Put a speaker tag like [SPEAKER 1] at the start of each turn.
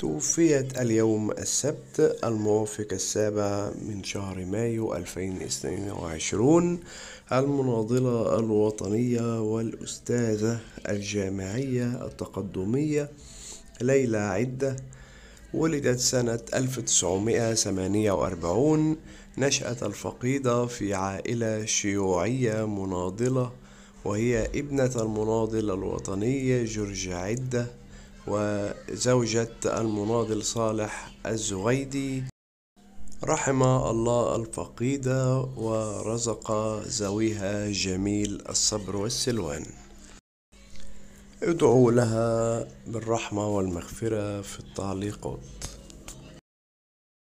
[SPEAKER 1] توفيت اليوم السبت الموافق السابع من شهر مايو 2022 المناضلة الوطنية والأستاذة الجامعية التقدمية ليلى عدة ولدت سنة 1948 نشأت الفقيدة في عائلة شيوعية مناضلة وهي ابنة المناضل الوطني جورج عدة. وزوجة المناضل صالح الزغيدي رحم الله الفقيدة ورزق ذويها جميل الصبر والسلوان. ادعوا لها بالرحمة والمغفرة في التعليقات